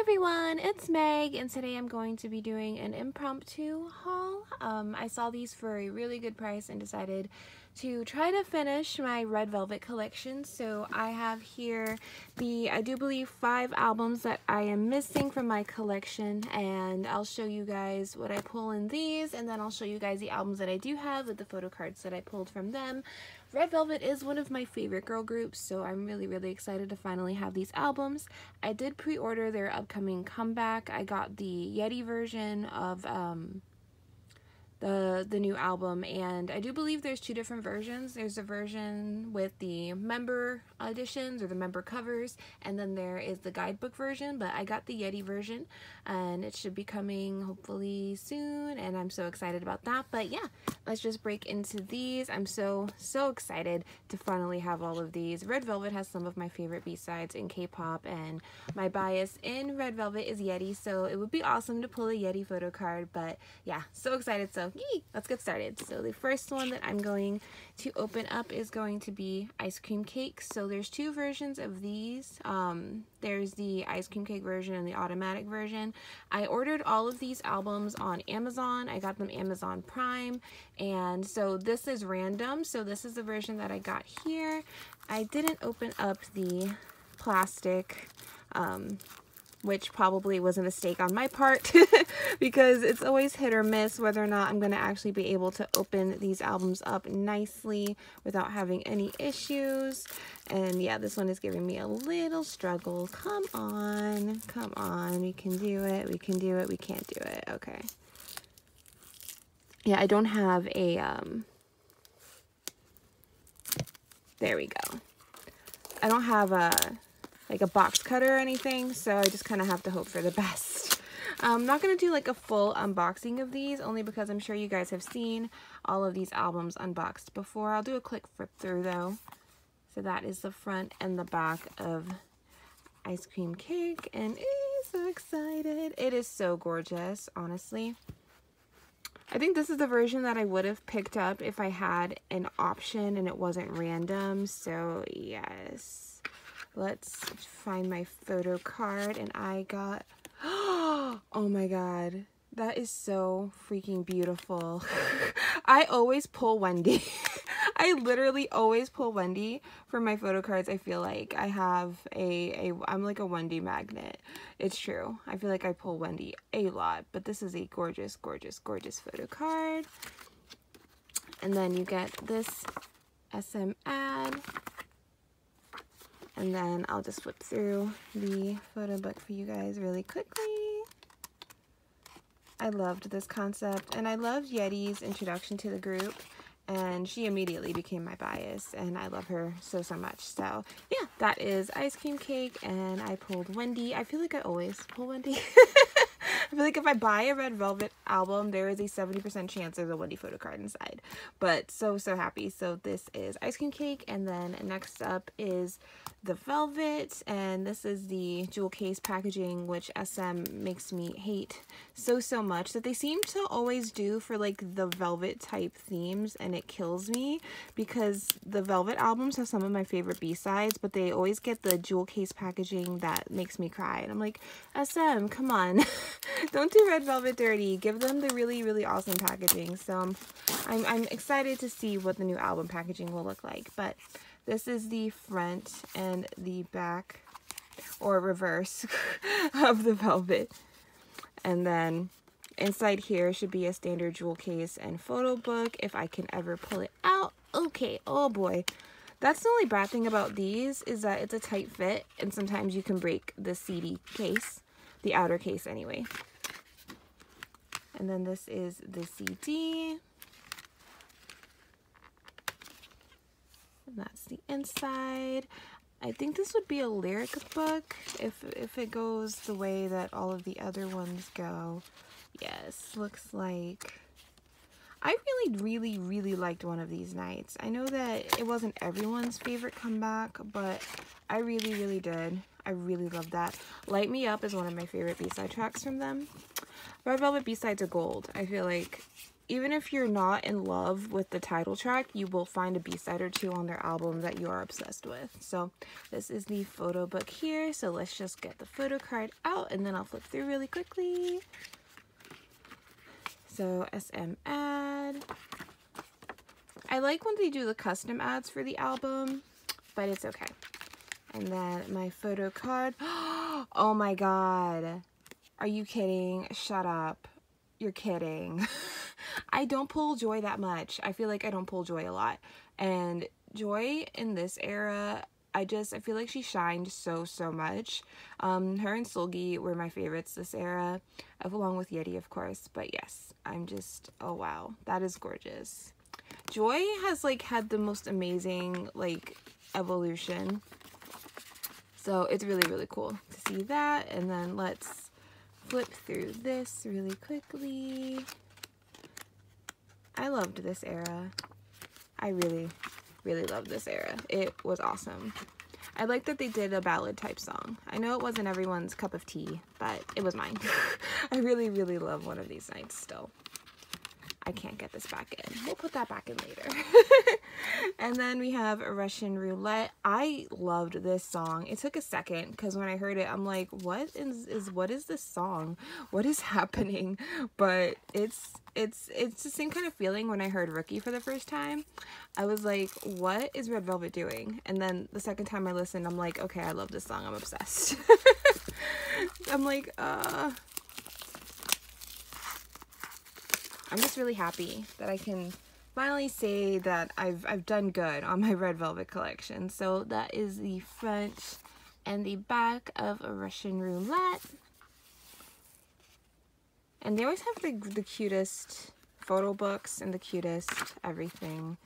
everyone, it's Meg and today I'm going to be doing an impromptu haul. Um, I saw these for a really good price and decided to try to finish my Red Velvet collection. So I have here the, I do believe, five albums that I am missing from my collection and I'll show you guys what I pull in these and then I'll show you guys the albums that I do have with the photo cards that I pulled from them. Red Velvet is one of my favorite girl groups, so I'm really, really excited to finally have these albums. I did pre-order their upcoming comeback. I got the Yeri version of um, the the new album and I do believe there's two different versions. There's a version with the member editions or the member covers and then there is the guidebook version but I got the Yeri version and it should be coming hopefully soon and I'm so excited about that but yeah let's just break into these. I'm so so excited to finally have all of these. Red Velvet has some of my favorite b-sides in K-pop and my bias in Red Velvet is Yeri so it would be awesome to pull a Yeri photo card but yeah so excited so yee, let's get started. So the first one that I'm going to open up is going to be ice cream cakes. So there's two versions of these. Um, there's the ice cream cake version and the automatic version. I ordered all of these albums on Amazon. I got them Amazon Prime. And so this is random. So this is the version that I got here. I didn't open up the plastic um, which probably was a mistake on my part because it's always hit or miss whether or not I'm going to actually be able to open these albums up nicely without having any issues. And yeah, this one is giving me a little struggle. Come on, come on, we can do it, we can do it, we can't do it. Okay. Yeah, I don't have a, um, there we go. I don't have a like a box cutter or anything, so I just kind of have to hope for the best. I'm not going to do like a full unboxing of these, only because I'm sure you guys have seen all of these albums unboxed before. I'll do a quick flip through though. So that is the front and the back of Ice Cream Cake, and I'm so excited. It is so gorgeous, honestly. I think this is the version that I would have picked up if I had an option and it wasn't random, so yes. Let's find my photo card and I got, oh my god, that is so freaking beautiful. I always pull Wendy. I literally always pull Wendy for my photo cards. I feel like I have a, a, I'm like a Wendy magnet. It's true. I feel like I pull Wendy a lot, but this is a gorgeous, gorgeous, gorgeous photo card. And then you get this SM ad and then I'll just flip through the photo book for you guys really quickly. I loved this concept and I loved Yeri's introduction to the group and she immediately became my bias and I love her so so much. So yeah that is ice cream cake and I pulled Wendy. I feel like I always pull Wendy I feel like if I buy a Red Velvet album, there is a 70% chance there's a Wendy photo card inside. But so, so happy. So this is Ice Cream Cake. And then next up is the Velvet. And this is the jewel case packaging, which SM makes me hate so, so much. That they seem to always do for like the Velvet type themes. And it kills me because the Velvet albums have some of my favorite B-sides. But they always get the jewel case packaging that makes me cry. And I'm like, SM, come on. don't do red velvet dirty. Give them the really, really awesome packaging. So um, I'm, I'm excited to see what the new album packaging will look like. But this is the front and the back or reverse of the velvet. And then inside here should be a standard jewel case and photo book if I can ever pull it out. Okay, oh boy. That's the only bad thing about these is that it's a tight fit and sometimes you can break the CD case, the outer case anyway. And then this is the CD. And that's the inside. I think this would be a lyric book if, if it goes the way that all of the other ones go. Yes, looks like... I really, really, really liked one of these nights. I know that it wasn't everyone's favorite comeback, but I really, really did. I really love that. Light Me Up is one of my favorite B-side tracks from them. Red Velvet B-sides are gold. I feel like even if you're not in love with the title track, you will find a B-side or two on their album that you are obsessed with. So this is the photo book here. So let's just get the photo card out and then I'll flip through really quickly. So SM ad. I like when they do the custom ads for the album, but it's okay. And then my photo card. Oh my god. Are you kidding? Shut up. You're kidding. I don't pull Joy that much. I feel like I don't pull Joy a lot. And Joy in this era, I just, I feel like she shined so, so much. Um, her and Seulgi were my favorites this era, along with Yeri, of course. But yes, I'm just, oh wow, that is gorgeous. Joy has like had the most amazing like evolution. So it's really, really cool to see that. And then let's flip through this really quickly. I loved this era. I really, really loved this era. It was awesome. I like that they did a ballad type song. I know it wasn't everyone's cup of tea, but it was mine. I really, really love one of these nights still. I can't get this back in. We'll put that back in later. and then we have Russian Roulette. I loved this song. It took a second because when I heard it, I'm like, what is, is what is this song? What is happening? But it's it's it's the same kind of feeling when I heard Rookie for the first time. I was like, what is Red Velvet doing? And then the second time I listened, I'm like, okay, I love this song. I'm obsessed. I'm like, uh I'm just really happy that I can finally say that I've, I've done good on my Red Velvet collection. So that is the front and the back of a Russian roulette. And they always have the, the cutest photo books and the cutest everything.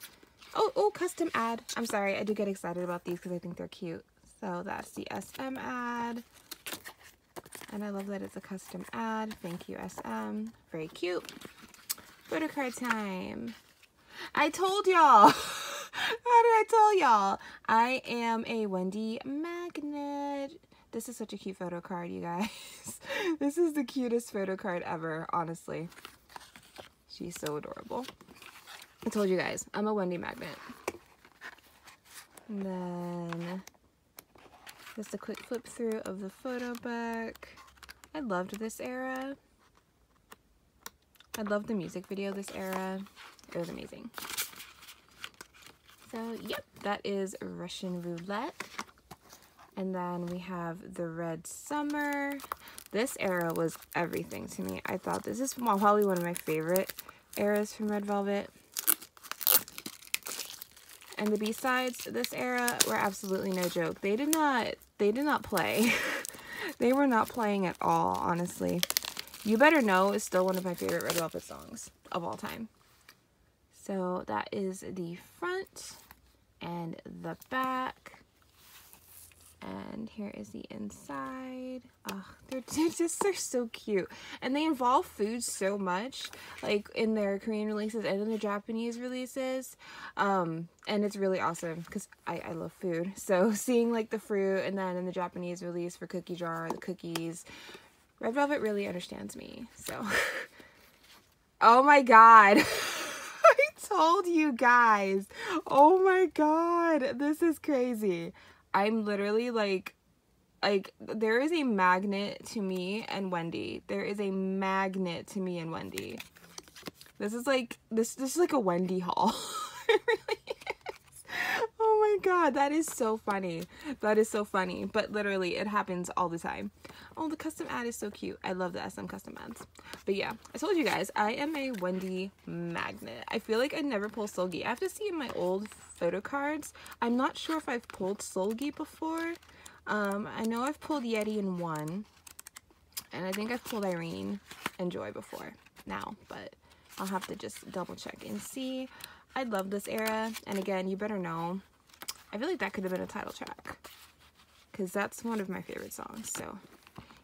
Oh, oh, custom ad. I'm sorry, I do get excited about these because I think they're cute. So that's the SM ad. And I love that it's a custom ad. Thank you, SM. Very cute. Photo card time. I told y'all. How did I tell y'all? I am a Wendy magnet. This is such a cute photo card, you guys. this is the cutest photo card ever, honestly. She's so adorable. I told you guys, I'm a Wendy magnet. And then just a quick flip through of the photo book. I loved this era. I love the music video this era. It was amazing. So, yep, that is Russian Roulette. And then we have the Red Summer. This era was everything to me. I thought this is probably one of my favorite eras from Red Velvet. And the B-sides this era were absolutely no joke. They did not they did not play. they were not playing at all, honestly. You Better Know is still one of my favorite Red Velvet songs of all time. So that is the front and the back. And here is the inside. Oh, they're, they're just, they're so cute. And they involve food so much, like in their Korean releases and in the Japanese releases. Um, and it's really awesome because I, I love food. So seeing like the fruit and then in the Japanese release for Cookie Jar, the cookies, Red Velvet really understands me, so. oh my god. I told you guys. Oh my god. This is crazy. I'm literally like, like, there is a magnet to me and Wendy. There is a magnet to me and Wendy. This is like, this, this is like a Wendy haul. it god, that is so funny. That is so funny. But literally, it happens all the time. Oh, the custom ad is so cute. I love the SM custom ads. But yeah, I told you guys, I am a Wendy magnet. I feel like I never pull Seulgi. I have to see in my old photo cards. I'm not sure if I've pulled Seulgi before. Um, I know I've pulled Yeri in one. And I think I've pulled Irene and Joy before now. But I'll have to just double check and see. I love this era. And again, you better know. I feel like that could have been a title track. Because that's one of my favorite songs. So,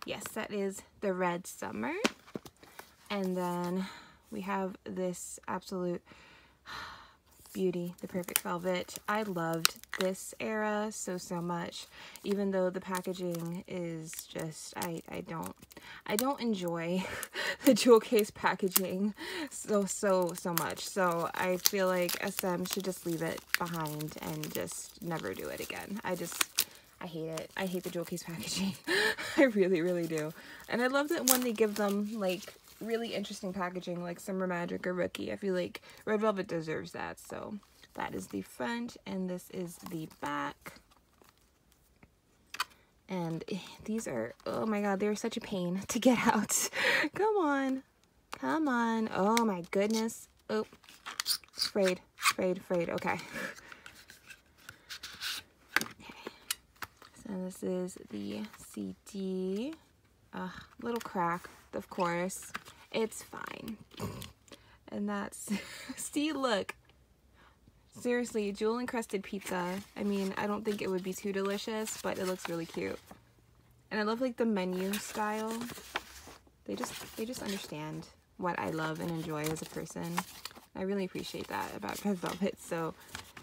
yes, that is The Red Summer. And then we have this absolute Beauty, the Perfect Velvet. I loved this era so, so much. Even though the packaging is just, I, I don't, I don't enjoy the jewel case packaging so, so, so much. So I feel like SM should just leave it behind and just never do it again. I just, I hate it. I hate the jewel case packaging. I really, really do. And I love that when they give them like really interesting packaging like Summer Magic or Rookie. I feel like Red Velvet deserves that. So that is the front and this is the back. And these are, oh my god, they're such a pain to get out. Come on. Come on. Oh my goodness. Oh, afraid, afraid, afraid. Okay. okay. So this is the CD. A uh, little crack, of course. It's fine. And that's, see, look. Seriously, jewel encrusted pizza. I mean, I don't think it would be too delicious, but it looks really cute. And I love like the menu style. They just, they just understand what I love and enjoy as a person. I really appreciate that about Red Velvet. So,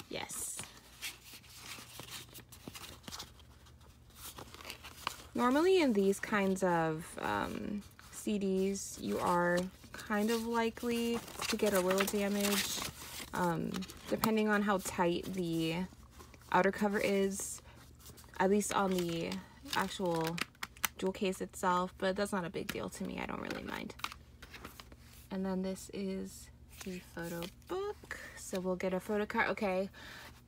yes. Normally in these kinds of um, CDs, you are kind of likely to get a little damage um, depending on how tight the outer cover is, at least on the actual jewel case itself, but that's not a big deal to me. I don't really mind. And then this is the photo book. So we'll get a photo card. Okay,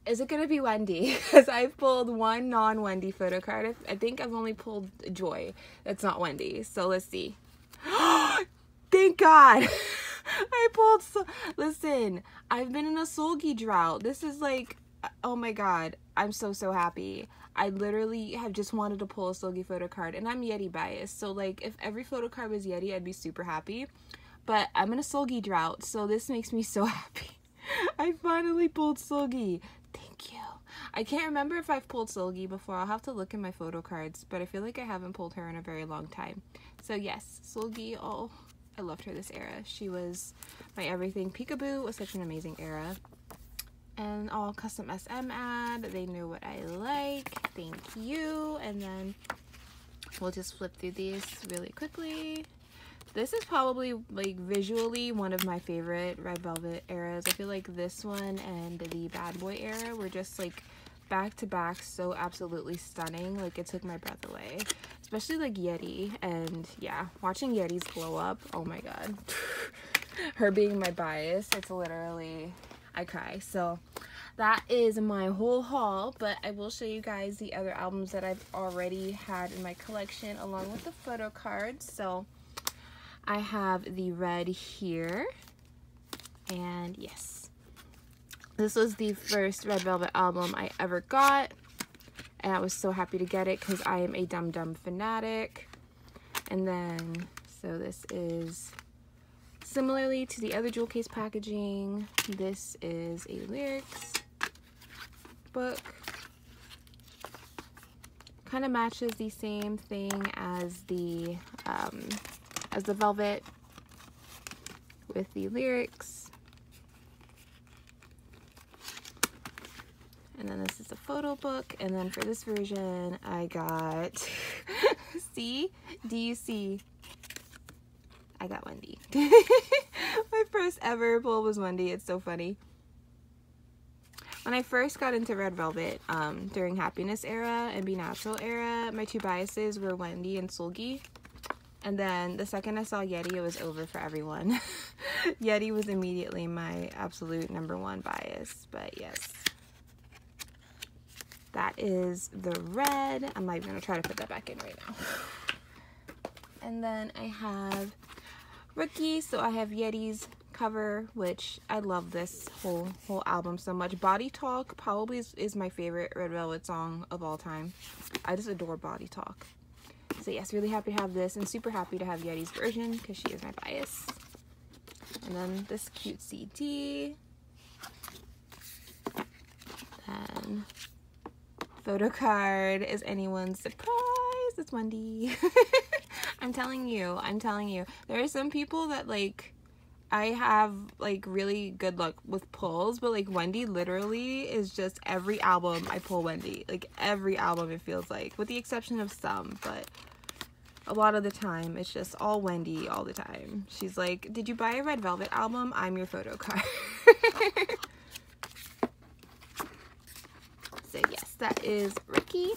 is it gonna be Wendy? Because I've pulled one non-Wendy photo card. I think I've only pulled Joy. That's not Wendy. So let's see. Thank God. I pulled so listen, I've been in a Seulgi drought. This is like oh my god, I'm so so happy. I literally have just wanted to pull a Seulgi photo card and I'm Yeri biased. So like if every photo card was Yeri, I'd be super happy. But I'm in a Seulgi drought, so this makes me so happy. I finally pulled Seulgi. Thank you. I can't remember if I've pulled Seulgi before. I'll have to look in my photo cards, but I feel like I haven't pulled her in a very long time. So yes, Seulgi, oh, I loved her this era. She was my everything. Peekaboo was such an amazing era. And all custom SM ad. They knew what I like. Thank you. And then we'll just flip through these really quickly. This is probably like visually one of my favorite Red Velvet eras. I feel like this one and the Bad Boy era were just like back to back so absolutely stunning. Like it took my breath away. Especially like Yeri and yeah, watching Yeri's glow up. Oh my god. Her being my bias, it's literally I cry. So that is my whole haul, but I will show you guys the other albums that I've already had in my collection along with the photo cards. So I have the red here. And yes, this was the first Red Velvet album I ever got. And I was so happy to get it because I am a Dumb Dumb fanatic. And then, so this is similarly to the other jewel case packaging. This is a lyrics book. Kind of matches the same thing as the um, as the velvet with the lyrics. And then this is a photo book. And then for this version, I got, see? Do you see? I got Wendy. My first ever pull was Wendy. It's so funny. When I first got into Red Velvet um, during Happiness era and Be Natural era, my two biases were Wendy and Seulgi. And then the second I saw Yeri, it was over for everyone. Yeri was immediately my absolute number one bias. But yes, that is the red. I'm not even to try to put that back in right now. And then I have Rookie. So I have Yeri's cover, which I love this whole whole album so much. Body Talk probably is, is my favorite Red Velvet song of all time. I just adore Body Talk. So yes, really happy to have this and super happy to have Yeri's version because she is my bias. And then this cute CD. Then photo card is anyone's surprise. It's Wendy. I'm telling you, I'm telling you. There are some people that like I have like really good luck with pulls, but like Wendy literally is just every album I pull Wendy. Like every album it feels like, with the exception of some, but a lot of the time it's just all Wendy all the time. She's like, Did you buy a Red Velvet album? I'm your photo card. so, yes, that is Rookie.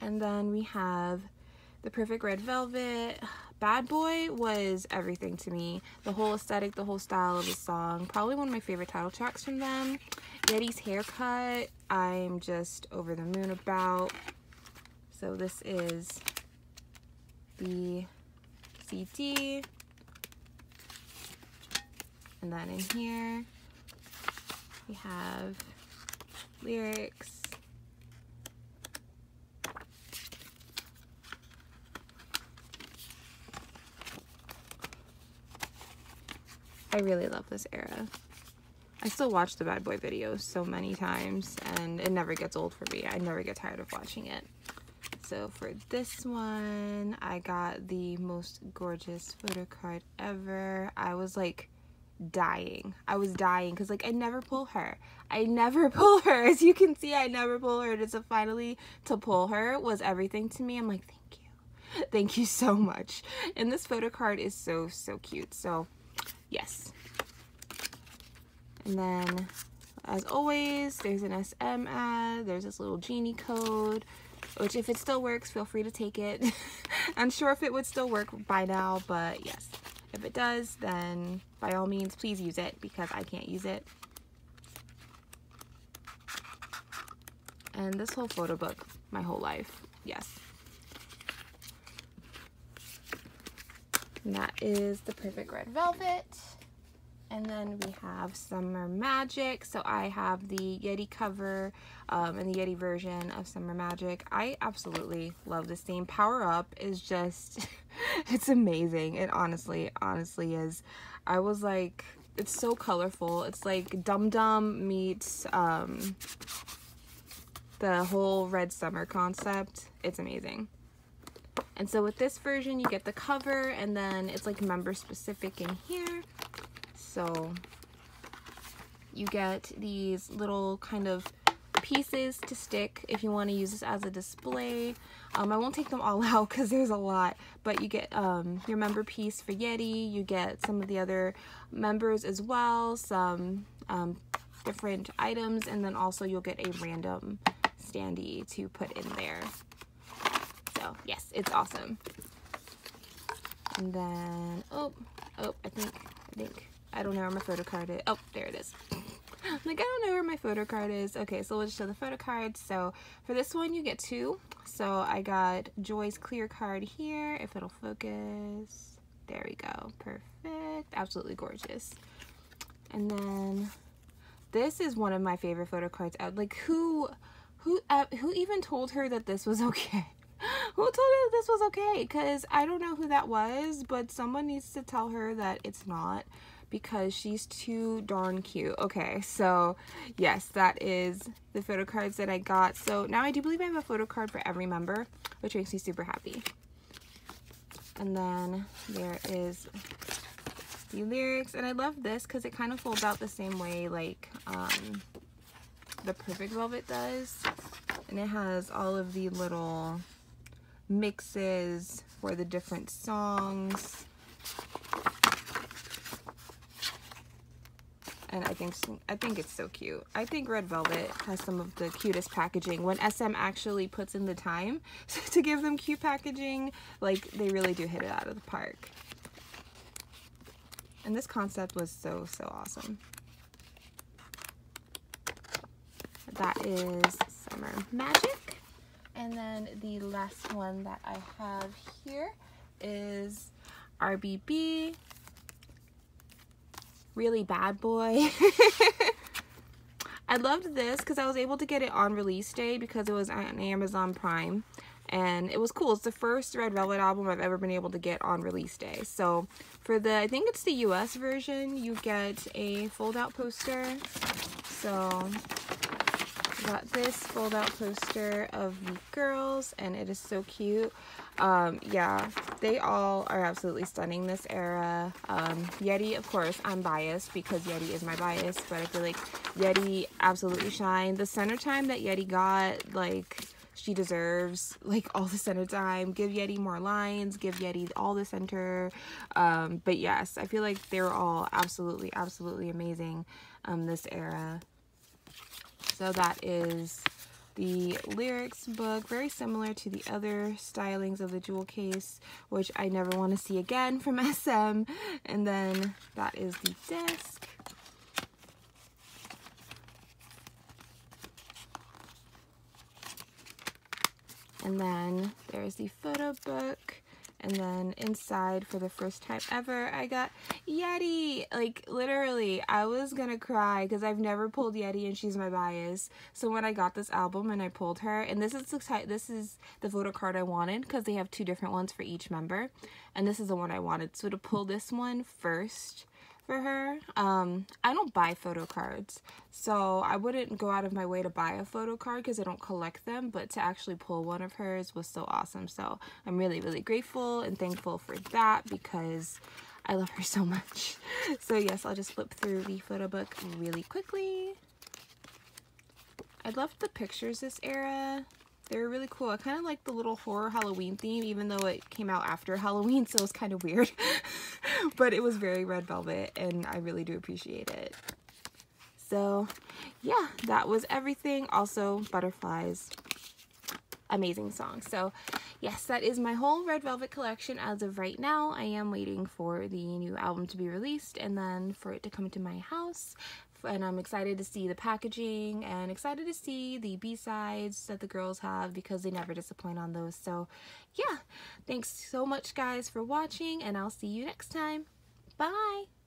And then we have the Perfect Red Velvet. Bad Boy was everything to me. The whole aesthetic, the whole style of the song. Probably one of my favorite title tracks from them. Yeri's haircut, I'm just over the moon about. So this is the CD. And then in here, we have lyrics. I really love this era. I still watch the Bad Boy videos so many times and it never gets old for me. I never get tired of watching it. So for this one, I got the most gorgeous photo card ever. I was like dying. I was dying because like I never pull her. I never pull her. As you can see, I never pull her. And so finally to pull her was everything to me. I'm like, thank you. Thank you so much. And this photo card is so, so cute. So yes. And then as always, there's an SM ad. There's this little genie code which if it still works, feel free to take it. I'm sure if it would still work by now, but yes, if it does, then by all means, please use it because I can't use it. And this whole photo book, my whole life, yes. And that is the Perfect Red Velvet. And then we have Summer Magic. So I have the Yeri cover um, and the Yeri version of Summer Magic. I absolutely love this theme. Power Up is just, it's amazing. It honestly, honestly is. I was like, it's so colorful. It's like Dumb Dumb meets um, the whole Red Summer concept. It's amazing. And so with this version, you get the cover and then it's like member specific in here. So you get these little kind of pieces to stick if you want to use this as a display. Um, I won't take them all out because there's a lot, but you get um, your member piece for Yeri, you get some of the other members as well, some um, different items, and then also you'll get a random standee to put in there. So yes, it's awesome. And then, oh, oh, I think, I think I don't know where my photo card is. Oh, there it is. Like, I don't know where my photo card is. Okay, so we'll just show the photo cards. So for this one, you get two. So I got Joy's clear card here, if it'll focus. There we go. Perfect. Absolutely gorgeous. And then this is one of my favorite photo cards. Like, who, who, uh, who even told her that this was okay? who told her this was okay? Because I don't know who that was, but someone needs to tell her that it's not because she's too darn cute. Okay, so yes, that is the photo cards that I got. So now I do believe I have a photo card for every member, which makes me super happy. And then there is the lyrics. And I love this because it kind of folds out the same way like um, the Perfect Velvet does. And it has all of the little mixes for the different songs and I think I think it's so cute. I think Red Velvet has some of the cutest packaging. When SM actually puts in the time to give them cute packaging, like they really do hit it out of the park. And this concept was so, so awesome. That is Summer Magic. And then the last one that I have here is RBB really bad boy. I loved this because I was able to get it on release day because it was on Amazon Prime. And it was cool. It's the first Red Velvet album I've ever been able to get on release day. So for the, I think it's the US version, you get a fold out poster. So got this fold out poster of the girls and it is so cute. Um, yeah, they all are absolutely stunning this era. Um, Yeri, of course, I'm biased because Yeri is my bias, but I feel like Yeri absolutely shine. The center time that Yeri got, like, she deserves like all the center time give yeri more lines give yeri all the center um, but yes i feel like they're all absolutely absolutely amazing um, this era so that is the lyrics book, very similar to the other stylings of the jewel case, which I never want to see again from SM. And then that is the disc. And then there's the photo book. And then inside for the first time ever, I got Yeri. Like literally, I was gonna cry because I've never pulled Yeri and she's my bias. So when I got this album and I pulled her, and this is the this is the photo card I wanted because they have two different ones for each member, and this is the one I wanted. So to pull this one first for her. Um, I don't buy photo cards, so I wouldn't go out of my way to buy a photo card because I don't collect them, but to actually pull one of hers was so awesome. So I'm really, really grateful and thankful for that because I love her so much. So yes, I'll just flip through the photo book really quickly. I loved the pictures this era. They were really cool. I kind of like the little horror Halloween theme, even though it came out after Halloween, so it was kind of weird. but it was very red velvet, and I really do appreciate it. So, yeah, that was everything. Also, Butterflies. Amazing song. So, yes, that is my whole Red Velvet collection as of right now. I am waiting for the new album to be released and then for it to come to my house and I'm excited to see the packaging and excited to see the B-sides that the girls have because they never disappoint on those. So yeah, thanks so much guys for watching and I'll see you next time. Bye!